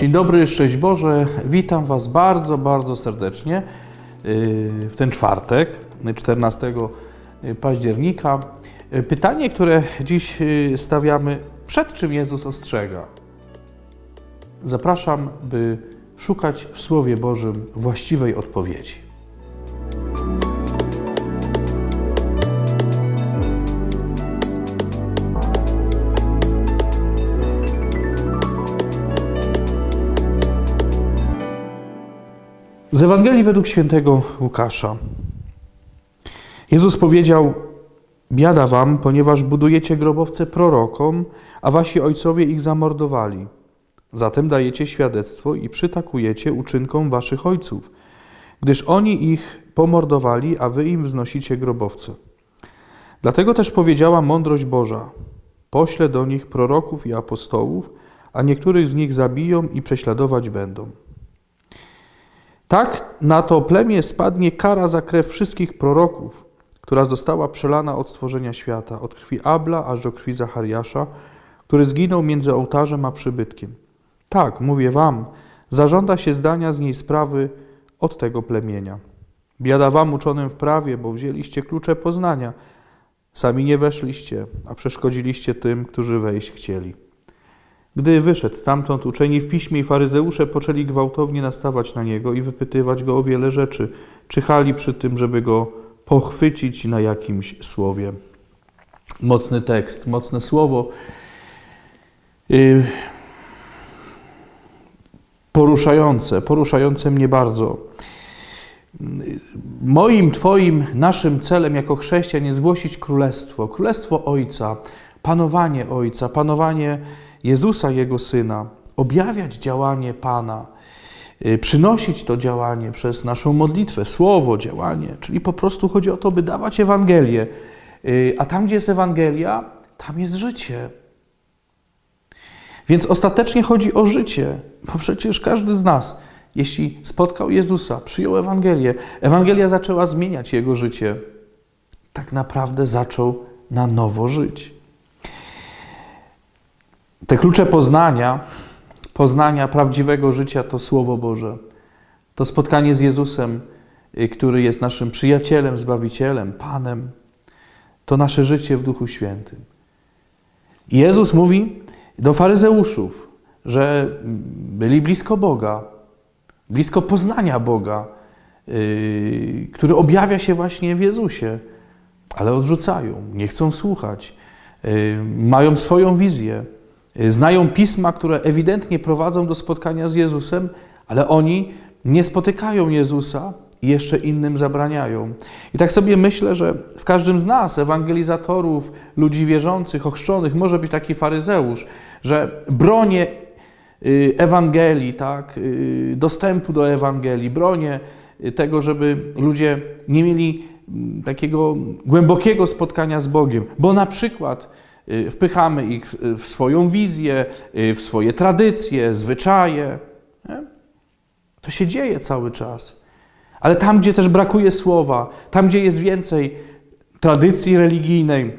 Dzień dobry, szczęść Boże. Witam Was bardzo, bardzo serdecznie yy, w ten czwartek, 14 października. Yy, pytanie, które dziś stawiamy, przed czym Jezus ostrzega? Zapraszam, by szukać w Słowie Bożym właściwej odpowiedzi. Z Ewangelii według świętego Łukasza. Jezus powiedział: Biada wam, ponieważ budujecie grobowce prorokom, a wasi ojcowie ich zamordowali. Zatem dajecie świadectwo i przytakujecie uczynkom waszych ojców, gdyż oni ich pomordowali, a wy im wznosicie grobowce. Dlatego też powiedziała mądrość Boża: Poślę do nich proroków i apostołów, a niektórych z nich zabiją i prześladować będą. Tak na to plemię spadnie kara za krew wszystkich proroków, która została przelana od stworzenia świata, od krwi Abla aż do krwi Zachariasza, który zginął między ołtarzem a przybytkiem. Tak, mówię wam, zażąda się zdania z niej sprawy od tego plemienia. Biada wam uczonym w prawie, bo wzięliście klucze poznania. Sami nie weszliście, a przeszkodziliście tym, którzy wejść chcieli. Gdy wyszedł stamtąd, uczeni w piśmie i faryzeusze poczęli gwałtownie nastawać na niego i wypytywać go o wiele rzeczy. Czyhali przy tym, żeby go pochwycić na jakimś słowie. Mocny tekst, mocne słowo. Y, poruszające, poruszające mnie bardzo. Moim, Twoim, naszym celem jako chrześcijan jest głosić królestwo, królestwo Ojca, panowanie Ojca, panowanie Jezusa, Jego Syna, objawiać działanie Pana, y, przynosić to działanie przez naszą modlitwę, słowo, działanie. Czyli po prostu chodzi o to, by dawać Ewangelię. Y, a tam, gdzie jest Ewangelia, tam jest życie. Więc ostatecznie chodzi o życie, bo przecież każdy z nas, jeśli spotkał Jezusa, przyjął Ewangelię, Ewangelia zaczęła zmieniać jego życie, tak naprawdę zaczął na nowo żyć. Te klucze poznania, poznania prawdziwego życia to Słowo Boże. To spotkanie z Jezusem, y, który jest naszym przyjacielem, zbawicielem, Panem. To nasze życie w Duchu Świętym. Jezus mówi do faryzeuszów, że byli blisko Boga, blisko poznania Boga, yy, który objawia się właśnie w Jezusie, ale odrzucają, nie chcą słuchać, yy, mają swoją wizję. Y, znają pisma, które ewidentnie prowadzą do spotkania z Jezusem, ale oni nie spotykają Jezusa i jeszcze innym zabraniają. I tak sobie myślę, że w każdym z nas, ewangelizatorów, ludzi wierzących, ochrzczonych, może być taki faryzeusz, że bronię y, Ewangelii, tak, y, dostępu do Ewangelii, bronię tego, żeby ludzie nie mieli mm, takiego głębokiego spotkania z Bogiem, bo na przykład wpychamy ich w swoją wizję, y, w swoje tradycje, zwyczaje. Nie? To się dzieje cały czas. Ale tam, gdzie też brakuje słowa, tam, gdzie jest więcej tradycji religijnej,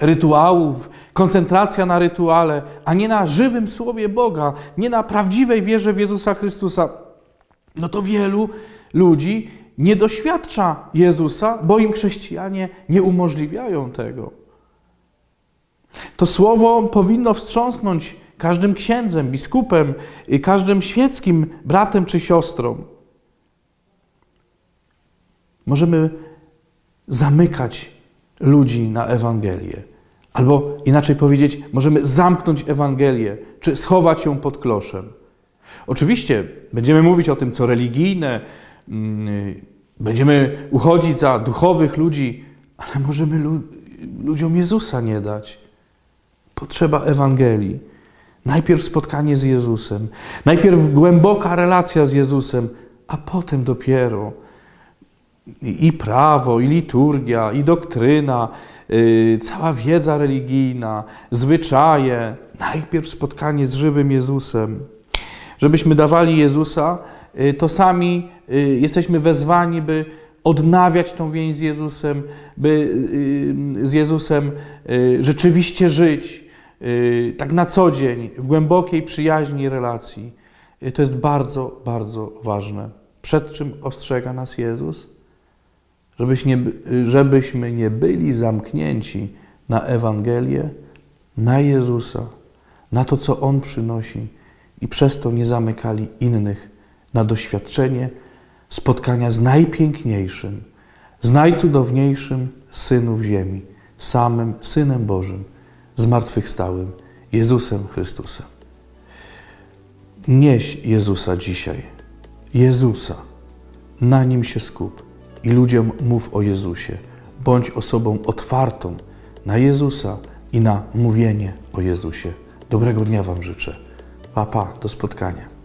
rytuałów, koncentracja na rytuale, a nie na żywym słowie Boga, nie na prawdziwej wierze w Jezusa Chrystusa, no to wielu ludzi nie doświadcza Jezusa, bo im chrześcijanie nie umożliwiają tego. To słowo powinno wstrząsnąć każdym księdzem, biskupem, każdym świeckim bratem czy siostrą. Możemy zamykać ludzi na Ewangelię. Albo inaczej powiedzieć, możemy zamknąć Ewangelię, czy schować ją pod kloszem. Oczywiście będziemy mówić o tym, co religijne, mm, będziemy uchodzić za duchowych ludzi, ale możemy ludziom Jezusa nie dać. Potrzeba Ewangelii. Najpierw spotkanie z Jezusem, najpierw głęboka relacja z Jezusem, a potem dopiero i prawo, i liturgia, i doktryna, yy, cała wiedza religijna, zwyczaje. Najpierw spotkanie z żywym Jezusem. Żebyśmy dawali Jezusa, yy, to sami yy, jesteśmy wezwani, by odnawiać tą więź z Jezusem, by y, z Jezusem y, rzeczywiście żyć Y, tak na co dzień, w głębokiej przyjaźni relacji. I to jest bardzo, bardzo ważne. Przed czym ostrzega nas Jezus? Żebyś nie, żebyśmy nie byli zamknięci na Ewangelię, na Jezusa, na to, co On przynosi i przez to nie zamykali innych na doświadczenie spotkania z najpiękniejszym, z najcudowniejszym z synów ziemi, samym Synem Bożym, zmartwychwstałym Jezusem Chrystusem. Nieś Jezusa dzisiaj. Jezusa. Na nim się skup i ludziom mów o Jezusie. Bądź osobą otwartą na Jezusa i na mówienie o Jezusie. Dobrego dnia Wam życzę. Pa, pa, do spotkania.